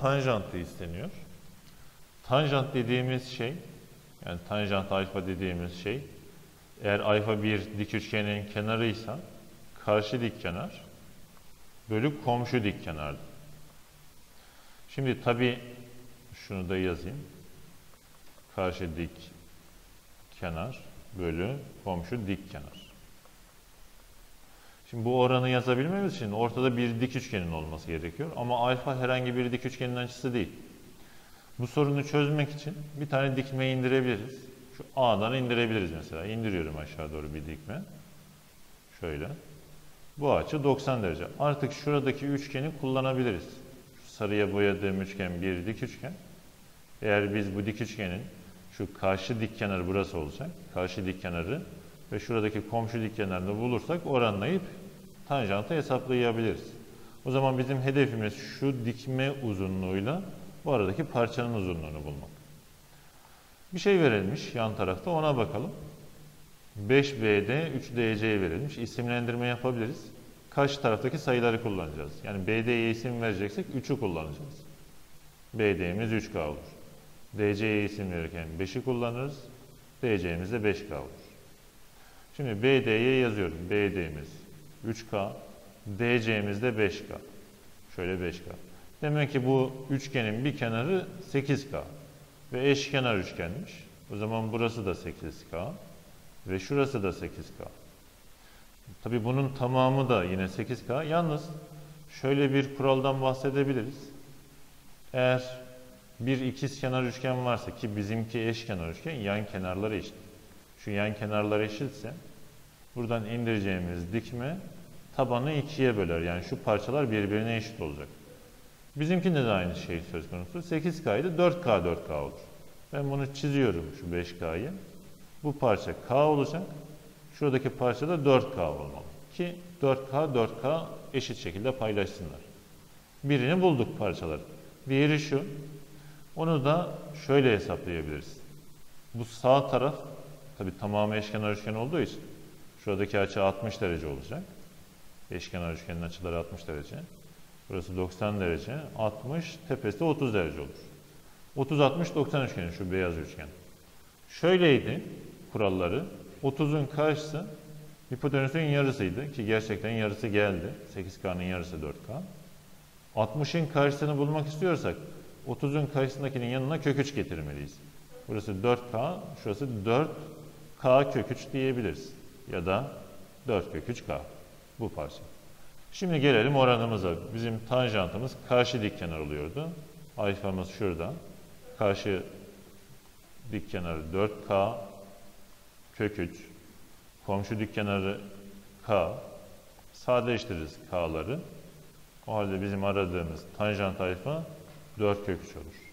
tanjantı isteniyor. Tanjant dediğimiz şey, yani tanjant alfa dediğimiz şey, eğer alfa bir dik üçgenin kenarıysa, karşı dik kenar bölü komşu dik kenardır. Şimdi tabi şunu da yazayım. Karşı dik kenar bölü komşu dik kenar. Şimdi bu oranı yazabilmemiz için ortada bir dik üçgenin olması gerekiyor. Ama alfa herhangi bir dik üçgenin açısı değil. Bu sorunu çözmek için bir tane dikme indirebiliriz. Şu A'dan indirebiliriz mesela. İndiriyorum aşağı doğru bir dikme. Şöyle. Bu açı 90 derece. Artık şuradaki üçgeni kullanabiliriz. Şu sarıya boyadığım üçgen bir dik üçgen. Eğer biz bu dik üçgenin şu karşı dik kenarı burası olacak. Karşı dik kenarı ve şuradaki komşu dik kenarını bulursak oranlayıp tanjantı hesaplayabiliriz. O zaman bizim hedefimiz şu dikme uzunluğuyla bu aradaki parçanın uzunluğunu bulmak. Bir şey verilmiş yan tarafta ona bakalım. 5BD 3DC verilmiş. İsimlendirme yapabiliriz. Karşı taraftaki sayıları kullanacağız. Yani BD'ye isim vereceksek 3'ü kullanacağız. BD'miz 3K olur. DC'ye isim verirken 5'i kullanırız. DC'miz de 5K olur. Şimdi BD'ye yazıyorum. BD'miz 3K, DC'miz de 5K. Şöyle 5K. Demek ki bu üçgenin bir kenarı 8K ve eşkenar üçgenmiş. O zaman burası da 8K ve şurası da 8K. Tabi bunun tamamı da yine 8K. Yalnız şöyle bir kuraldan bahsedebiliriz. Eğer bir ikizkenar üçgen varsa ki bizimki eşkenar üçgen yan kenarları eşit. Şu yan kenarlar eşitse buradan indireceğimiz dikme tabanı ikiye böler. Yani şu parçalar birbirine eşit olacak. Bizimkinde de aynı şey söz konusu. 8K'ydı 4K 4K olur. Ben bunu çiziyorum şu 5K'yı. Bu parça K olacak. Şuradaki parça da 4K olmalı. Ki 4K 4K eşit şekilde paylaşsınlar. Birini bulduk parçaları. Diğeri şu. Onu da şöyle hesaplayabiliriz. Bu sağ taraf tabi tamamı eşkenar üçgen olduğu için şuradaki açı 60 derece olacak. Eşkenar üçgenin açıları 60 derece. Burası 90 derece. 60, tepesi de 30 derece olur. 30, 60, 90 üçgeni şu beyaz üçgen. Şöyleydi kuralları. 30'un karşısı hipotenüsün yarısıydı ki gerçekten yarısı geldi. 8K'nın yarısı 4K. 60'ın karşısını bulmak istiyorsak 30'un karşısındakinin yanına kök 3 getirmeliyiz. Burası 4K, şurası 4K kök 3 diyebiliriz. Ya da 4 kök 3K bu parça. Şimdi gelelim oranımıza. Bizim tanjantımız karşı dik kenar oluyordu. Alfamız şurada. Karşı dik kenarı 4K kök 3. Komşu dik kenarı K. Sadeleştiririz K'ları. O halde bizim aradığımız tanjant alfa 4 kök 3 olur.